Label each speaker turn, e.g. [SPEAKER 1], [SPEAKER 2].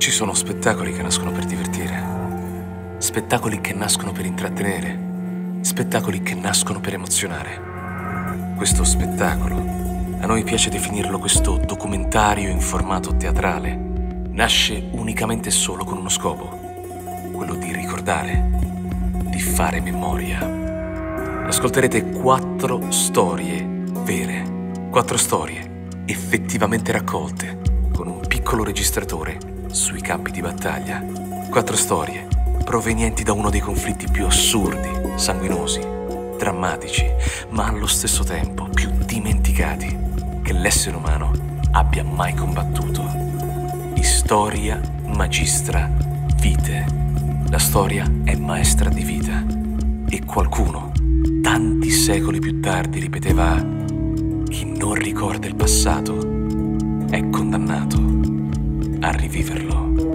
[SPEAKER 1] Ci sono spettacoli che nascono per divertire, spettacoli che nascono per intrattenere, spettacoli che nascono per emozionare. Questo spettacolo, a noi piace definirlo questo documentario in formato teatrale, nasce unicamente solo con uno scopo, quello di ricordare, di fare memoria. Ascolterete quattro storie vere, quattro storie effettivamente raccolte con un piccolo registratore sui campi di battaglia. Quattro storie provenienti da uno dei conflitti più assurdi, sanguinosi, drammatici, ma allo stesso tempo più dimenticati che l'essere umano abbia mai combattuto. Storia magistra vite. La storia è maestra di vita. E qualcuno, tanti secoli più tardi, ripeteva, chi non ricorda il passato a riviverlo.